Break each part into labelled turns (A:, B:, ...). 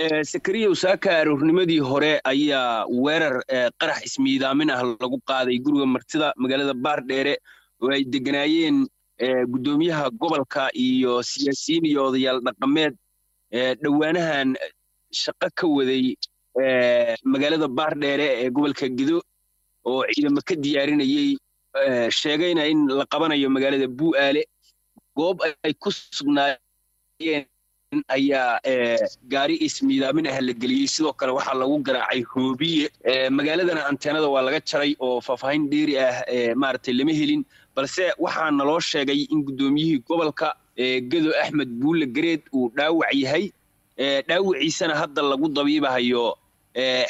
A: sakariyow saaka aroornimadii hore ayaa weerar qarax ismiidaamin ah lagu qaaday guriga martida magaalada baardheere oo ay deganaayeen guddoomiyaha gobolka iyo siyaasiyiin iyo odayaal dhaqameed dhowaanahan shaqo ka waday magaalada baardheere ee gobolka gedo oo ciidamo ka diyaarinayey sheegayna in la qabanayo magaalada bu'aale. Goob ay ku sugnaayeen ayaa gaari ismiidaamin ah la geliyey. Sidoo kale waxaa lagu garaacay hoobiye magaaladana anteenada waa laga jaray oo faahfaahin dheeri ah maaragtay lama helin. Balse waxaa naloo sheegay in guddoomiyihii gobolka gedo axmed buulle gareed uu dhaawac yahay. Dhaawiciisana hadda lagu dabiibahayo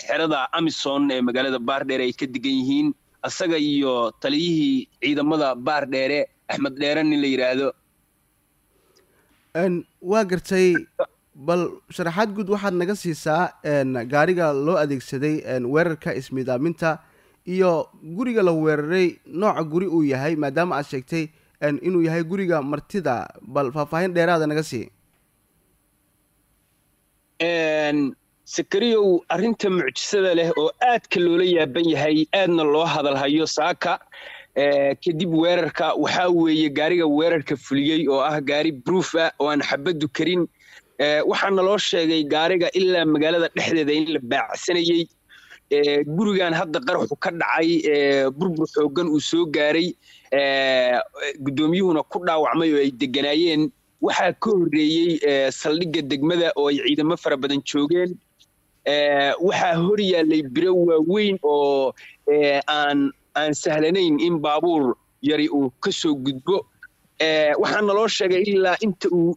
A: xerada amison ee magaalada baardheere ay ka degan yihiin. Asaga iyo taliyihii ciidamada baardheere axmed dheere nin la yidhaahdo
B: waa gartay bal sharaxaad guud waxaad naga siisaa gaariga loo adeegsaday weerarka ismiidaaminta iyo guriga la weeraray. Nooca guri uu yahay maadaama aad sheegtay inuu yahay guriga martida bal faahfaahin dheeraada naga sii.
A: Sakariyow arrinta mucjisada leh oo aadka loola yaaban yahay aadna loo hadalhayo saaka kadib weerarka waxaa weeye gaariga weerarka fuliyey oo ah gaari bruuf ah oo aan xabaddu karin. Waxaana loo sheegay gaariga ilaa magaalada dhexdeeda in la baacsanayey. Gurigan hadda qaraxu ka dhacay burbur xooggan uu soo gaaray. Guddoomiyuhuna ku dhaawacmay oo ay deganaayeen. Waxaa ka horreeyey saldhigga degmada oo ay ciidamo fara badan joogeen. Waxaa hor yaallay biro waaweyn oo aan aan sahlanayn in baabuur yari uu ka soo gudbo. Waxaana loo sheegay ilaa inta uu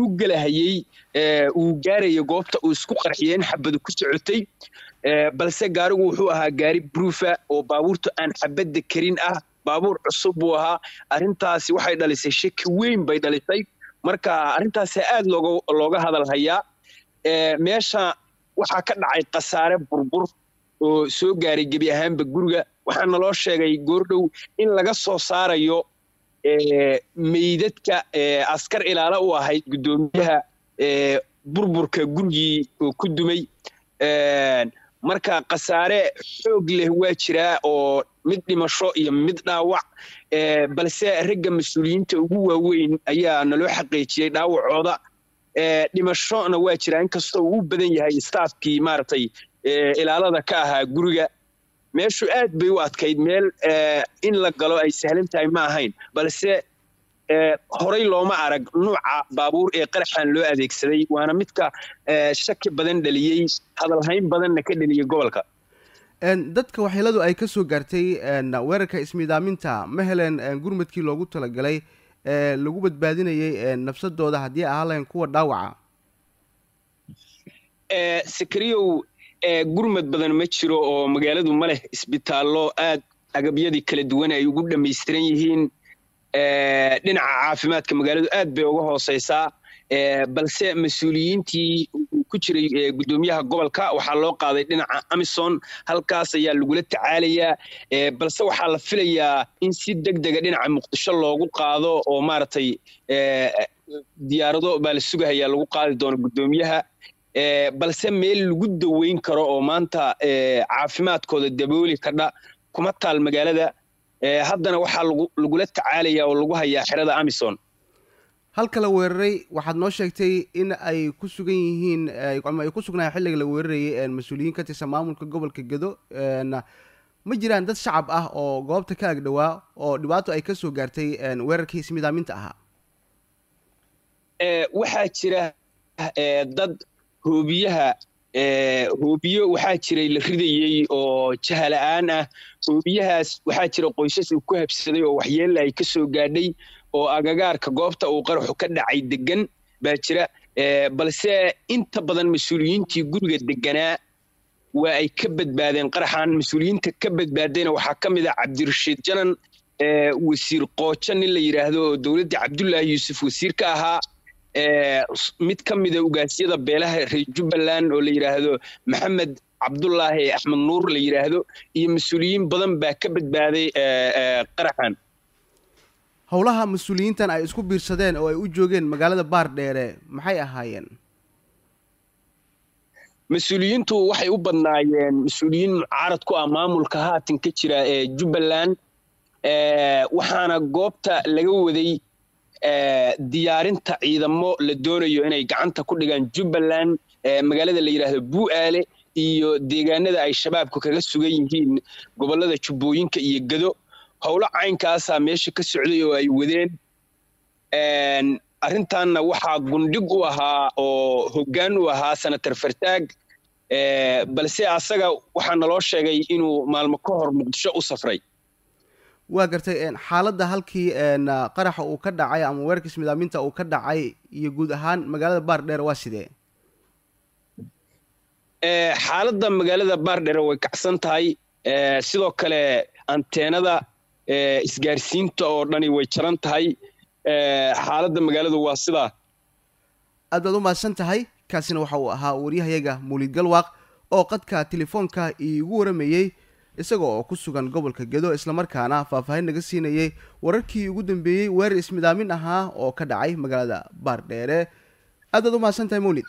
A: u gelahayey uu gaarayo goobta uu isku qarxiyeen xabadu ku socotay. Balse gaarigu wuxuu ahaa gaari bruufa oo baabuurta aan xabadda karin ah. Baabuur cusub buu ahaa. Arrintaasi waxay dhalisay shaki weyn bay dhalisay. Marka arrintaasi aad looga hadal hayaa meesha waxaa ka dhacay khasaare burbur oo soo gaaray gebi ahaanba guriga waxaana loo sheegay goordhow in laga soo saarayo meydadka askar ilaalo u ahayd guddoomiyaha burburka gurigii oo ku dumay. Marka khasaare xoog leh waa jiraa oo mid dhimasho iyo mid dhaawac balse ragga mas'uuliyiinta ugu waaweyn ayaa naloo xaqiijiyey dhaawacooda. Dhimashona waa jiraa inkastoo uu badan yahay staafkii maaragtay ilaalada ka ahaa guriga meeshu aad bay u adkayd meel in la galo ay sahlan tahay ma ahayn. Balse horay looma arag nuuca baabuur ee qaraxan loo adeegsaday waana midka shaki badan dhaliyey hadalhayn badanna ka dhaliyey gobolka.
B: Dadka waxyeeladu ay ka soo gaartay weerarka ismiidaaminta ma heleen gurmadkii loogu talagalay lagu badbaadinayay nafsadooda haddii ahaa lahayn kuwa dhaawaca?
A: Sakariyow gurmad badan ma jiro oo magaaladu ma leh isbitaallo aad agabyadii kala duwan ay ugu dhammaystiran yihiin. Dhinaca caafimaadka magaaladu aad bay uga hooseysaa balse mas'uuliyiintii ku jiray guddoomiyaha gobolka waxaa loo qaaday dhinaca amison halkaas ayaa lagula tacaalayaa balse waxaa la filayaa in si deg dega dhinaca muqdisho loogu qaado oo maaragtay diyaarado baa la sugahayaa lagu qaadi doono guddoomiyaha balse meel lagu daweyn karo oo maanta caafimaadkooda dabooli kadha kuma taal magaalada. Haddana waxaa lagula tacaalaya oo lagu hayaa xerada amison
B: halka la weeraray waxaad noo sheegtay in ay ku sugan yihiin ama ay ku sugnaayeen xilliga la weerarayay mas'uuliyiin ka tirsan maamulka gobolka gedo ma jiraan dad shacab ah oo goobta ka agdhowaa oo dhibaato ay ka soo gaartay weerarkii ismidaaminta ahaa?
A: Waxaa jira dad hoobiyaha hoobiyo waxaa jiray la ridayey oo jahala-aan ah. Hoobiyahaas waxaa jira qoysas uu ku habsaday oo waxyeella ay ka soo gaadhay oo agagaarka goobta uu qaraxu ka dhacay degan baa jira. Balse inta badan mas'uuliyiintii guriga deganaa waa ay ka badbaadeen qaraxan mas'uuliyiinta ka badbaadayna waxaa ka mid ah cabdirashiid janan wasiir qoojo nin la yidhaahdo oo dowladda cabdullaahi yuusuf wasiir ka ahaa mid ka mida ugaasyada beelaha reer jubbaland oo la yidhaahdo maxamed cabdulaahi axmed nuur la yidhaahdo iyo mas'uuliyiin badan baa ka badbaaday qaraxan.
B: Howlaha mas'uuliyiintan ay isku biirsadeen oo ay u joogeen magaalada baardheere maxay ahaayeen?
A: Mas'uuliyiintu waxay u badnaayeen mas'uuliyiin mucaarad ku ah maamulka haatan ka jira ee jubbaland waxaana goobta laga waday diyaarinta ciidamo la doonayo inay gacanta ku dhigaan jubbaland magaalada la yidhaahdo bu'aale iyo deegaanada ay shabaabku kaga sugan yihiin gobollada jubbooyinka iyo gado howlo caynkaasaa meesha ka socday oo ay wadeen. Arrintanna waxaa gundhig u ahaa oo hoggaan u ahaa senator fartaag balse asaga waxaa naloo sheegay inuu maalmo ka hor muqdisho u safray
B: waa gartay xaaladda halkii qaraxa uu ka dhacay ama weerarka ismidaaminta uu ka dhacay iyo guud ahaan magaalada baardheer waa sidee?
A: Xaaladda magaalada baardheere way kacsan tahay. Sidoo kale anteenada isgaarsiinta oo dhani way jaran tahay. Xaaladda magaaladu waa sidaa
B: aad baad u mahadsan tahay kaasina waxa uu ahaa waryahayaga muulid galwaaq oo qadka telefoonka iigu waramayey isaga oo ku sugan gobolka gedo islamarkaana faahfaahin naga siinayey wararkii ugu dambeeyey weerar ismidaamin ahaa oo ka dhacay magaalada baardheere. Aad baad u mahadsan tahay mawlid